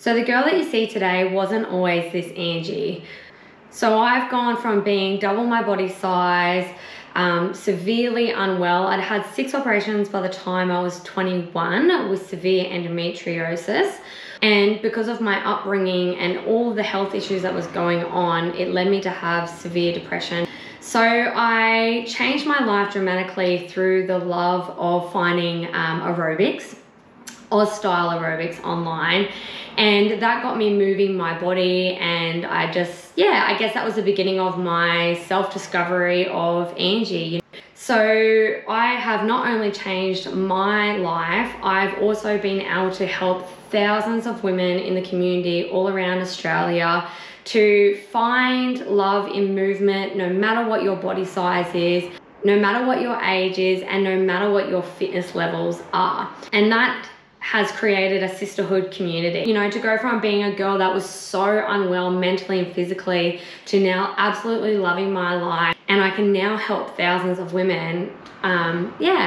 So the girl that you see today wasn't always this Angie. So I've gone from being double my body size, um, severely unwell. I'd had six operations by the time I was 21 with severe endometriosis. And because of my upbringing and all the health issues that was going on, it led me to have severe depression. So I changed my life dramatically through the love of finding um, aerobics Oz style aerobics online. And that got me moving my body. And I just, yeah, I guess that was the beginning of my self discovery of Angie. So I have not only changed my life, I've also been able to help thousands of women in the community all around Australia to find love in movement no matter what your body size is no matter what your age is and no matter what your fitness levels are. And that has created a sisterhood community. You know, to go from being a girl that was so unwell mentally and physically to now absolutely loving my life and I can now help thousands of women. Um, yeah.